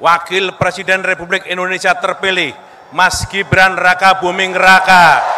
Wakil Presiden Republik Indonesia terpilih, Mas Gibran Raka Buming Raka.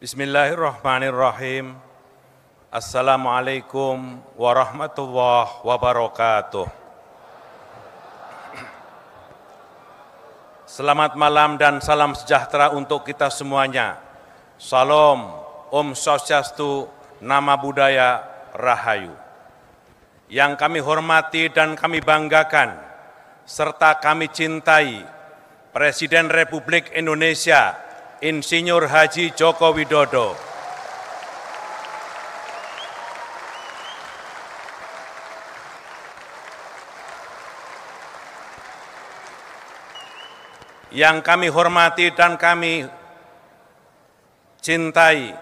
Bismillahirrahmanirrahim. Assalamualaikum warahmatullahi wabarakatuh. Selamat malam dan salam sejahtera untuk kita semuanya. Salam, Om Swastiastu, Nama Budaya, Rahayu. Yang kami hormati dan kami banggakan, serta kami cintai, Presiden Republik Indonesia Insinyur Haji Joko Widodo. Yang kami hormati dan kami cintai,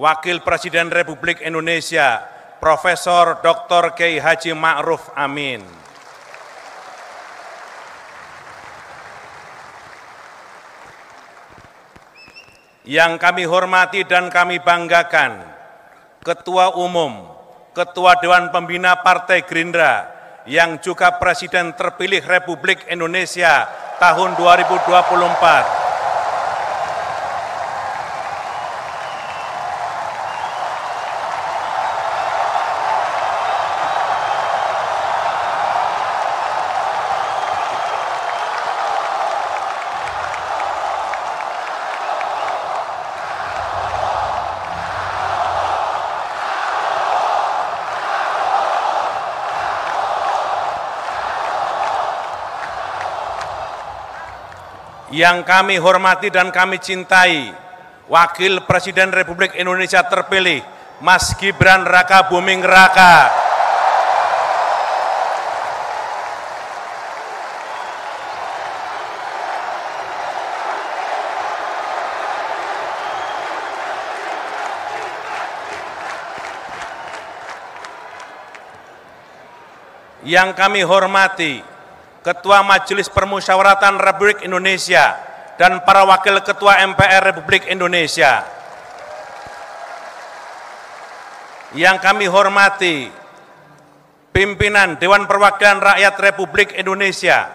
Wakil Presiden Republik Indonesia, Profesor Dr. Kiai Haji Ma'ruf Amin. Yang kami hormati dan kami banggakan, Ketua Umum, Ketua Dewan Pembina Partai Gerindra, yang juga Presiden terpilih Republik Indonesia tahun 2024. Yang kami hormati dan kami cintai, Wakil Presiden Republik Indonesia terpilih, Mas Gibran Raka Buming Raka. Yang kami hormati, Ketua Majelis Permusyawaratan Republik Indonesia, dan para Wakil Ketua MPR Republik Indonesia. Yang kami hormati, pimpinan Dewan Perwakilan Rakyat Republik Indonesia.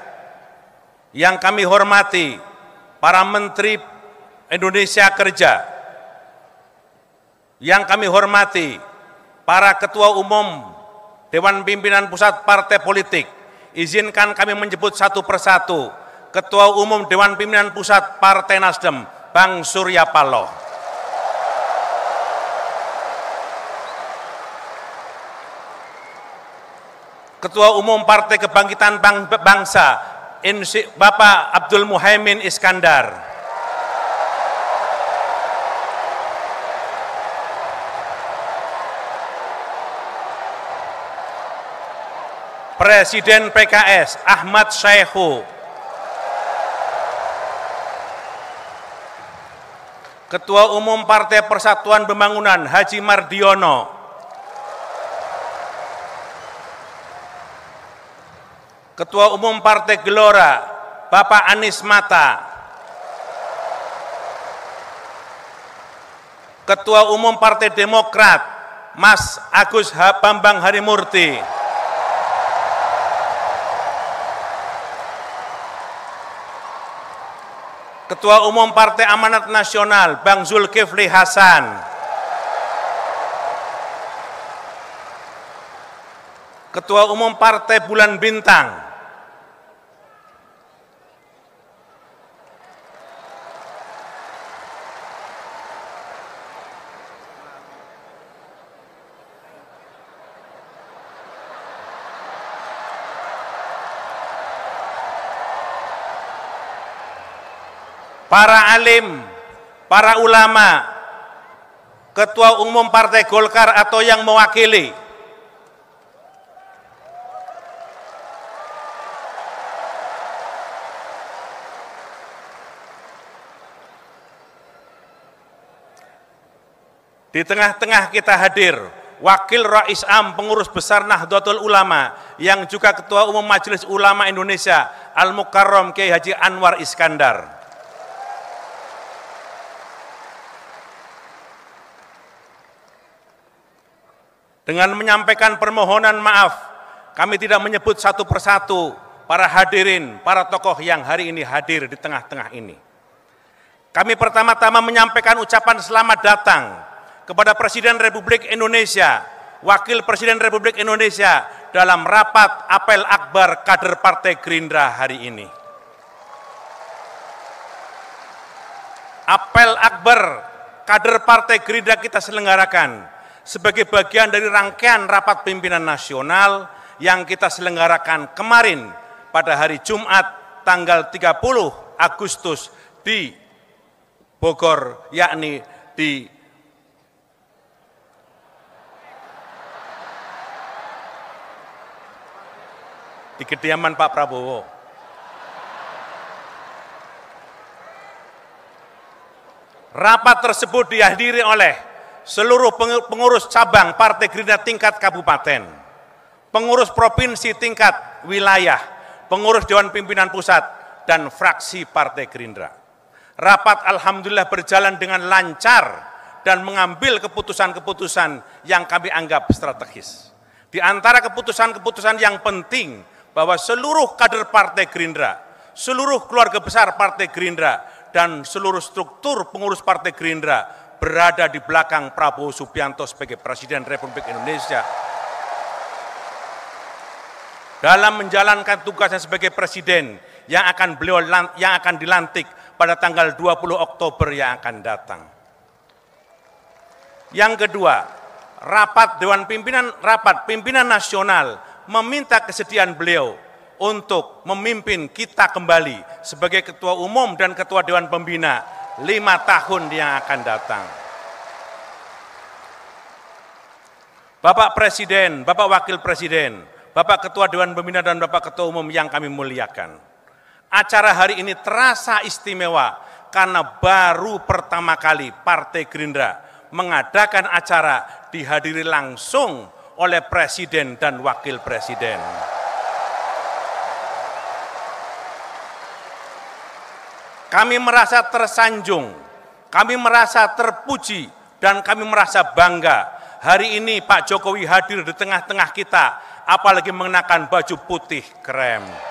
Yang kami hormati, para Menteri Indonesia Kerja. Yang kami hormati, para Ketua Umum Dewan Pimpinan Pusat Partai Politik, izinkan kami menyebut satu persatu Ketua Umum Dewan Pimpinan Pusat Partai Nasdem, Bang Surya Paloh. Ketua Umum Partai Kebangkitan Bang Bangsa, Bapak Abdul Muhaimin Iskandar. Presiden PKS Ahmad Syekhu. Ketua Umum Partai Persatuan Pembangunan Haji Mardiono. Ketua Umum Partai Gelora Bapak Anies Mata. Ketua Umum Partai Demokrat Mas Agus Bambang Harimurti. Ketua Umum Partai Amanat Nasional Bang Zulkifli Hasan. Ketua Umum Partai Bulan Bintang para alim, para ulama, ketua umum Partai Golkar atau yang mewakili, Di tengah-tengah kita hadir Wakil Rais Am Pengurus Besar Nahdlatul Ulama yang juga Ketua Umum Majelis Ulama Indonesia Al Mukarram Kiai Haji Anwar Iskandar. Dengan menyampaikan permohonan maaf, kami tidak menyebut satu persatu para hadirin, para tokoh yang hari ini hadir di tengah-tengah ini. Kami pertama-tama menyampaikan ucapan selamat datang kepada Presiden Republik Indonesia, Wakil Presiden Republik Indonesia dalam rapat apel akbar kader Partai Gerindra hari ini. Apel akbar kader Partai Gerindra kita selenggarakan sebagai bagian dari rangkaian rapat pimpinan nasional yang kita selenggarakan kemarin pada hari Jumat tanggal 30 Agustus di Bogor, yakni di di kediaman Pak Prabowo. Rapat tersebut dihadiri oleh seluruh pengurus cabang Partai Gerindra tingkat kabupaten, pengurus provinsi tingkat wilayah, pengurus Dewan Pimpinan Pusat, dan fraksi Partai Gerindra. Rapat Alhamdulillah berjalan dengan lancar dan mengambil keputusan-keputusan yang kami anggap strategis. Di antara keputusan-keputusan yang penting bahwa seluruh kader Partai Gerindra, seluruh keluarga besar Partai Gerindra, dan seluruh struktur pengurus Partai Gerindra berada di belakang Prabowo Subianto sebagai Presiden Republik Indonesia dalam menjalankan tugasnya sebagai presiden yang akan beliau yang akan dilantik pada tanggal 20 Oktober yang akan datang. Yang kedua, rapat Dewan Pimpinan rapat pimpinan nasional meminta kesediaan beliau untuk memimpin kita kembali sebagai ketua umum dan ketua Dewan Pembina lima tahun yang akan datang. Bapak Presiden, Bapak Wakil Presiden, Bapak Ketua Dewan Pembina dan Bapak Ketua Umum yang kami muliakan. Acara hari ini terasa istimewa karena baru pertama kali Partai Gerindra mengadakan acara dihadiri langsung oleh Presiden dan Wakil Presiden. Kami merasa tersanjung, kami merasa terpuji, dan kami merasa bangga. Hari ini Pak Jokowi hadir di tengah-tengah kita, apalagi mengenakan baju putih krem.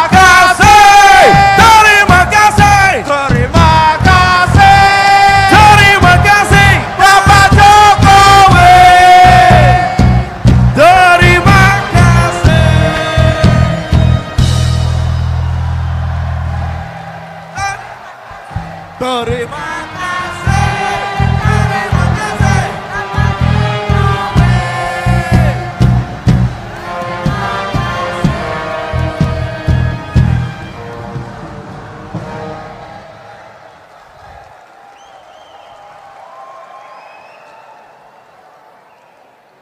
Terima.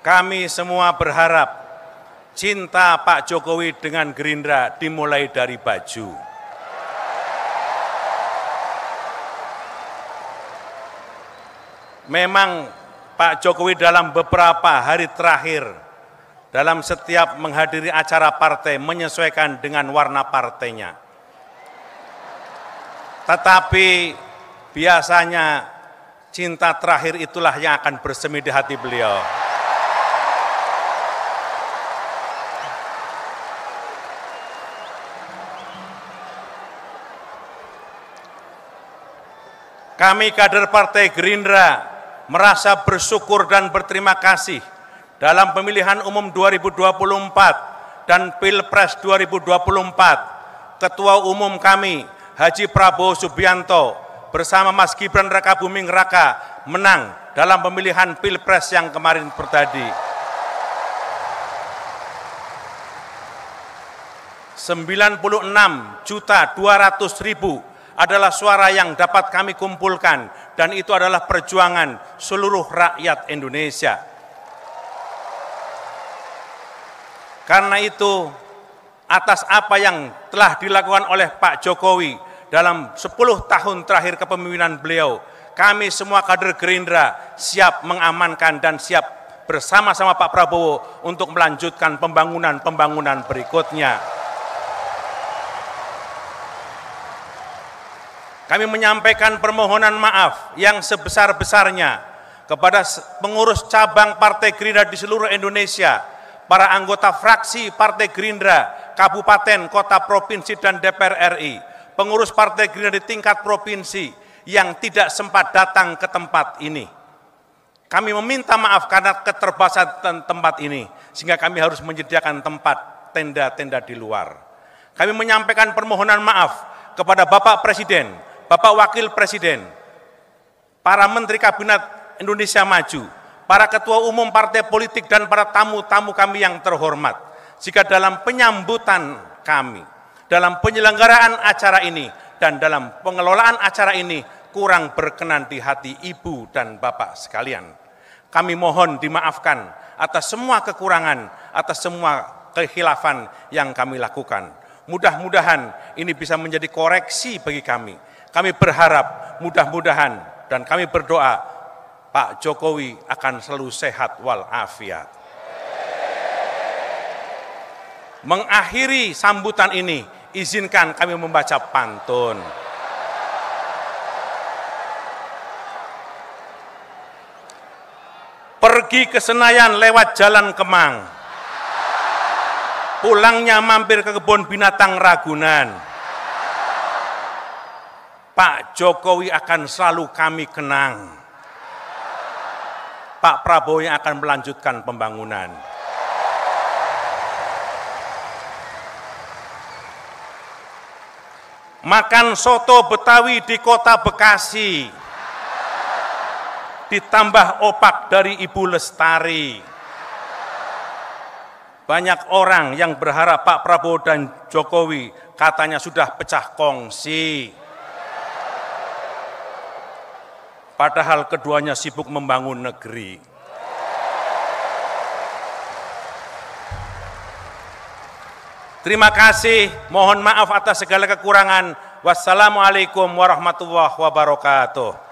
Kami semua berharap cinta Pak Jokowi dengan Gerindra dimulai dari baju. Memang Pak Jokowi dalam beberapa hari terakhir dalam setiap menghadiri acara partai menyesuaikan dengan warna partainya. Tetapi biasanya cinta terakhir itulah yang akan bersemi di hati beliau. Kami kader Partai Gerindra merasa bersyukur dan berterima kasih dalam pemilihan umum 2024 dan Pilpres 2024. Ketua Umum kami Haji Prabowo Subianto bersama Mas Gibran Raka Buming Raka menang dalam pemilihan Pilpres yang kemarin terjadi. 96 juta 200 ribu adalah suara yang dapat kami kumpulkan dan itu adalah perjuangan seluruh rakyat Indonesia. Karena itu atas apa yang telah dilakukan oleh Pak Jokowi dalam 10 tahun terakhir kepemimpinan beliau, kami semua kader Gerindra siap mengamankan dan siap bersama-sama Pak Prabowo untuk melanjutkan pembangunan-pembangunan berikutnya. Kami menyampaikan permohonan maaf yang sebesar-besarnya kepada pengurus cabang Partai Gerindra di seluruh Indonesia, para anggota fraksi Partai Gerindra, kabupaten, kota, provinsi, dan DPR RI, pengurus Partai Gerindra di tingkat provinsi yang tidak sempat datang ke tempat ini. Kami meminta maaf karena keterbatasan tempat ini, sehingga kami harus menyediakan tempat tenda-tenda di luar. Kami menyampaikan permohonan maaf kepada Bapak Presiden, Bapak Wakil Presiden, para Menteri Kabinet Indonesia Maju, para Ketua Umum Partai Politik dan para tamu-tamu kami yang terhormat, jika dalam penyambutan kami, dalam penyelenggaraan acara ini, dan dalam pengelolaan acara ini kurang berkenan di hati Ibu dan Bapak sekalian. Kami mohon dimaafkan atas semua kekurangan, atas semua kehilafan yang kami lakukan. Mudah-mudahan ini bisa menjadi koreksi bagi kami kami berharap mudah-mudahan dan kami berdoa Pak Jokowi akan selalu sehat walafiat. Mengakhiri sambutan ini, izinkan kami membaca pantun. Pergi ke Senayan lewat Jalan Kemang. Pulangnya mampir ke kebun binatang Ragunan Pak Jokowi akan selalu kami kenang. Pak Prabowo yang akan melanjutkan pembangunan. Makan soto Betawi di kota Bekasi. Ditambah opak dari Ibu Lestari. Banyak orang yang berharap Pak Prabowo dan Jokowi katanya sudah pecah kongsi. Padahal keduanya sibuk membangun negeri. Terima kasih, mohon maaf atas segala kekurangan. Wassalamualaikum warahmatullahi wabarakatuh.